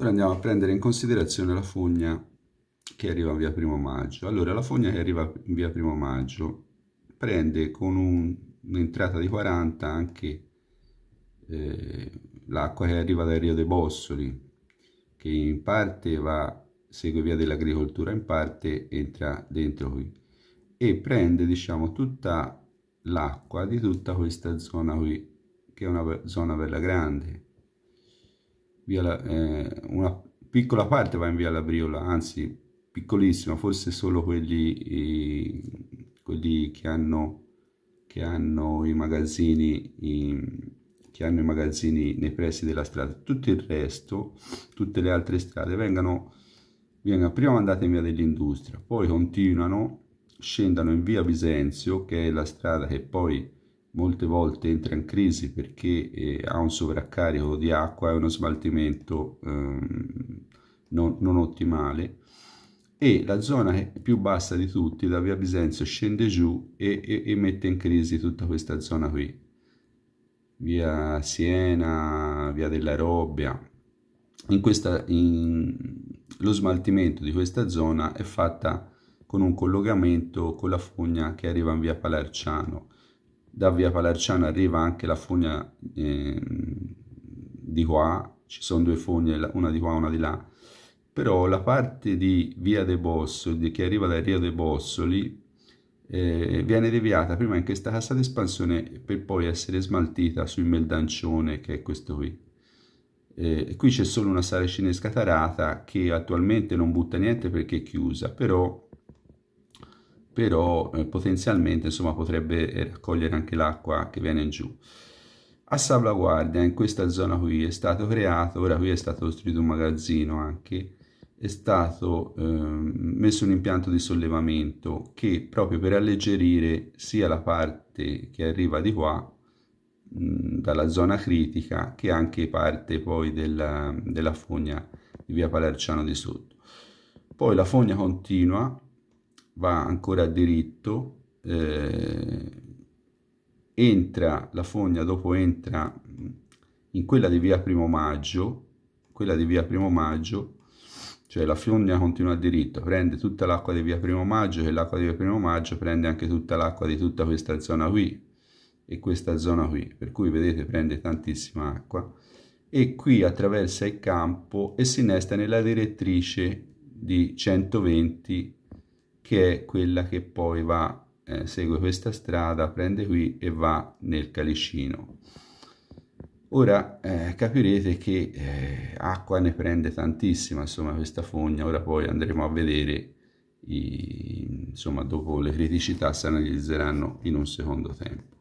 Ora andiamo a prendere in considerazione la fogna che arriva via Primo Maggio. Allora, la fogna che arriva via Primo Maggio prende con un'entrata di 40 anche eh, l'acqua che arriva dal Rio dei Bossoli, che in parte va, segue via dell'agricoltura, in parte entra dentro qui e prende, diciamo, tutta l'acqua di tutta questa zona qui, che è una zona bella grande la, eh, una piccola parte va in via La Briola, anzi piccolissima, forse solo quelli, i, quelli che, hanno, che hanno i magazzini i, che hanno i magazzini nei pressi della strada. Tutto il resto, tutte le altre strade vengono, vengono prima mandate in via dell'industria, poi continuano, scendono in via Bisenzio, che è la strada che poi molte volte entra in crisi perché eh, ha un sovraccarico di acqua e uno smaltimento ehm, non, non, ottimale. E la zona più bassa di tutti, da via Bisenzio, scende giù e, e, e mette in crisi tutta questa zona qui. Via Siena, via della Robbia. In questa, in, lo smaltimento di questa zona è fatta con un collocamento con la fogna che arriva in via Palerciano da via Palerciano arriva anche la fogna eh, di qua, ci sono due fogne, una di qua e una di là, però la parte di via dei Bossoli, che arriva dal Rio dei Bossoli, eh, viene deviata prima in questa cassa d'espansione per poi essere smaltita sul Meldancione, che è questo qui. Eh, qui c'è solo una sala cinesca tarata che attualmente non butta niente perché è chiusa, però però eh, potenzialmente insomma, potrebbe eh, raccogliere anche l'acqua che viene giù. A salvaguardia in questa zona qui è stato creato, ora qui è stato costruito un magazzino anche, è stato eh, messo un impianto di sollevamento che proprio per alleggerire sia la parte che arriva di qua mh, dalla zona critica che anche parte poi della, della fogna di via Palerciano di sotto. Poi la fogna continua va ancora diritto, eh, entra, la fogna dopo entra in quella di via Primo Maggio, quella di via Primo Maggio, cioè la fogna continua diritto, prende tutta l'acqua di via Primo Maggio e l'acqua di via Primo Maggio prende anche tutta l'acqua di tutta questa zona qui e questa zona qui, per cui vedete prende tantissima acqua e qui attraversa il campo e si innesta nella direttrice di 120 che è quella che poi va, eh, segue questa strada, prende qui e va nel Calicino. Ora eh, capirete che eh, acqua ne prende tantissima, insomma, questa fogna, ora poi andremo a vedere, i, insomma, dopo le criticità si analizzeranno in un secondo tempo.